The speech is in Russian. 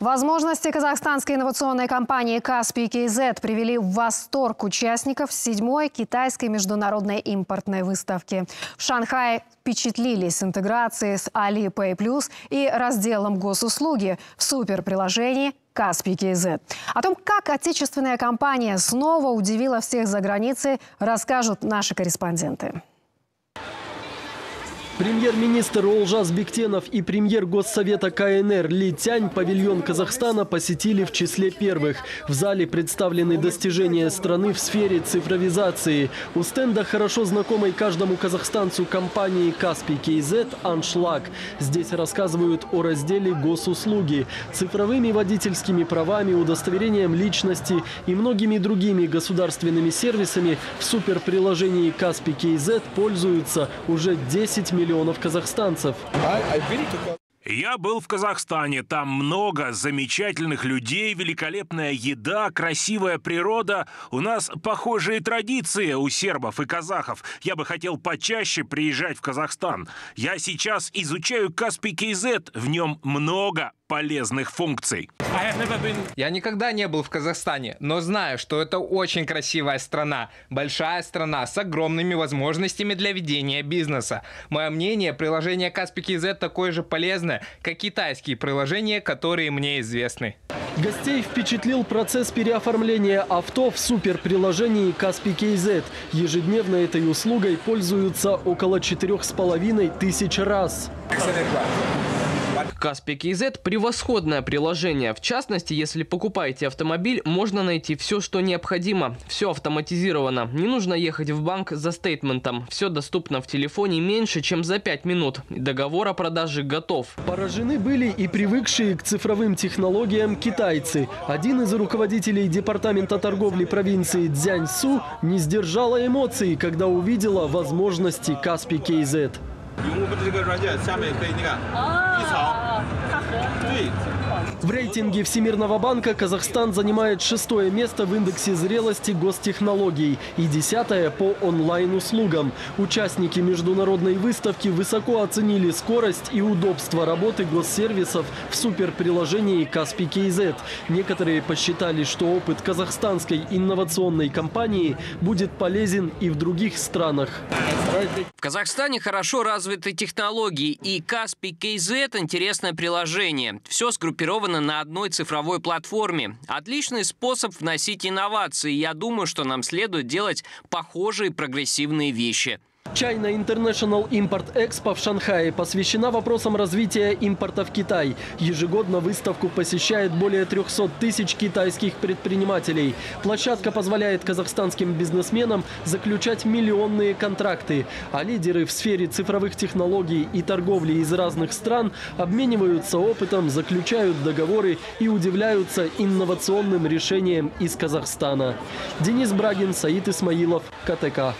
Возможности казахстанской инновационной компании «Каспий КЗ» привели в восторг участников седьмой китайской международной импортной выставки. В Шанхае впечатлились интеграцией с Alipay Plus и разделом госуслуги в суперприложении «Каспий КЗ». О том, как отечественная компания снова удивила всех за границей, расскажут наши корреспонденты. Премьер-министр Олжас Бектенов и премьер Госсовета КНР Ли Тянь павильон Казахстана посетили в числе первых. В зале представлены достижения страны в сфере цифровизации. У стенда хорошо знакомой каждому казахстанцу компании «Каспий КЗ» «Аншлаг». Здесь рассказывают о разделе госуслуги, цифровыми водительскими правами, удостоверением личности и многими другими государственными сервисами в суперприложении «Каспий КЗ» пользуются уже 10 миллионов миллионов казахстанцев. Я был в Казахстане. Там много замечательных людей, великолепная еда, красивая природа. У нас похожие традиции у сербов и казахов. Я бы хотел почаще приезжать в Казахстан. Я сейчас изучаю Каспий KZ. В нем много полезных функций. Я никогда не был в Казахстане, но знаю, что это очень красивая страна. Большая страна с огромными возможностями для ведения бизнеса. Мое мнение, приложение Каспий KZ такое же полезное, как китайские приложения, которые мне известны. Гостей впечатлил процесс переоформления авто в суперприложении Каспий KZ. Ежедневно этой услугой пользуются около четырех с половиной тысяч раз. Каспий KZ – превосходное приложение. В частности, если покупаете автомобиль, можно найти все, что необходимо. Все автоматизировано. Не нужно ехать в банк за стейтментом. Все доступно в телефоне меньше, чем за 5 минут. Договор о продаже готов. Поражены были и привыкшие к цифровым технологиям китайцы. Один из руководителей департамента торговли провинции Цзяньсу не сдержала эмоций, когда увидела возможности Каспий KZ. 用我们这个软件，下面可以你看， 一扫，对。 В рейтинге Всемирного банка Казахстан занимает шестое место в индексе зрелости гостехнологий и десятое по онлайн-услугам. Участники международной выставки высоко оценили скорость и удобство работы госсервисов в суперприложении Каспий KZ. Некоторые посчитали, что опыт казахстанской инновационной компании будет полезен и в других странах. В Казахстане хорошо развиты технологии, и Каспий KZ – интересное приложение. Все сгруппировано на одной цифровой платформе. Отличный способ вносить инновации. Я думаю, что нам следует делать похожие прогрессивные вещи. China International Import Expo в Шанхае посвящена вопросам развития импорта в Китай. Ежегодно выставку посещает более 300 тысяч китайских предпринимателей. Площадка позволяет казахстанским бизнесменам заключать миллионные контракты. А лидеры в сфере цифровых технологий и торговли из разных стран обмениваются опытом, заключают договоры и удивляются инновационным решениям из Казахстана. Денис Брагин, Саид Исмаилов, КТК.